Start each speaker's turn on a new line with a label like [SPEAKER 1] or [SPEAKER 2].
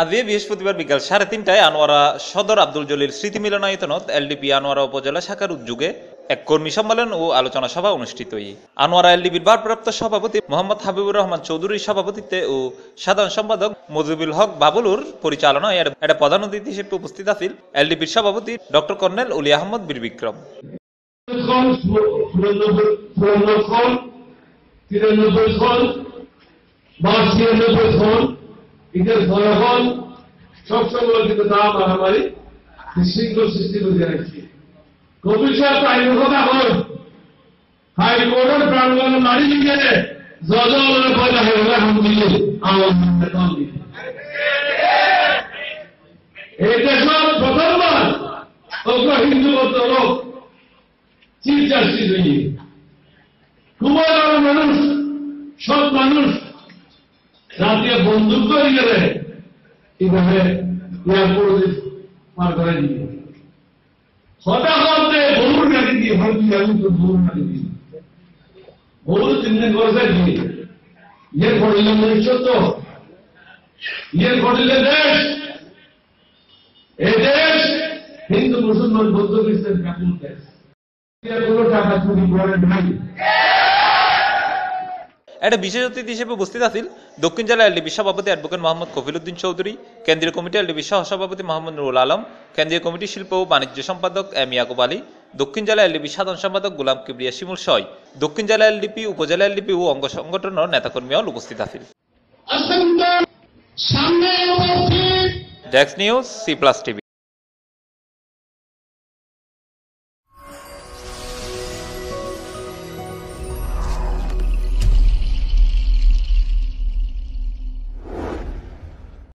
[SPEAKER 1] আজ বৃহস্পতিবার বিকাল সাড়ে তিনটায় আনোয়ারা সদর আব্দুল জলিল স্মৃতি মিলনায়তনত এলডিপি আনোয়ারা উপজেলা শাখার উদ্যোগে এক কর্মী সম্মেলন ও আলোচনা সভা অনুষ্ঠিত আনোয়ারা এলডিপির ভারপ্রাপ্ত সভাপতি মোহাম্মদ হাবিবুর রহমান চৌধুরীর সভাপতিত্বে ও সাধারণ সম্পাদক মজিবুল হক বাবুলুর পরিচালনায় এটা প্রধান অতিথি হিসেবে উপস্থিত আছেন এলডিপির সভাপতি ডক্টর কর্নেল উলি আহমদ বীর বিক্রম।
[SPEAKER 2] ঈদের ফলাফল সবসময় কিন্তু না মারামারি বিশৃঙ্খল সৃষ্টি করে রাখছি কমিশন আইন কথা হল হাইকোর্টের প্রাঙ্গণ নারী লিখে জজ পয়দা হয়ে গেল এই দেশের প্রথমবার অগ্র হিন্দু লোক চিফ জাস্টিস হয়ে কুমার মানুষ সব মানুষ। রাতে বন্দুক করে গেলে এইভাবে পার করে দিয়ে হতে দিয়ে গাড়ি দিয়ে। বহু চিন্তা ইয়ে ইয়ে দেশ। দেশ হিন্দু, মুসলমান, বৌদ্ধ, খ্রিস্টান ব্যাপক দেশ। কোনো টাকা চুরি করে নাই।
[SPEAKER 1] একটা বিশেষ অতিথি হিসেবে উপস্থিত আছেন দক্ষিণ জেলা এলডিপি সভাপতি অ্যাডভোকেট মোহাম্মদ কফিলউদ্দিন চৌধুরী কেন্দ্রীয় কমিটি এলডিপি সহ সভাপতি মোহাম্মদ নুরুল আলম কেন্দ্রীয় কমিটি শিল্প ও বাণিজ্য সম্পাদক এম ইয়াকুব আলী দক্ষিণ জেলা এলডিপি সাধারণ সম্পাদক গোলাম কিবরিয়া শিমুল সয় দক্ষিণ জেলা এলডিপি উপজেলা এলডিপি ও অঙ্গ সংগঠনের নেতাকর্মীও উপস্থিত আছেন ডেক্স নিউজ সি প্লাস টিভি।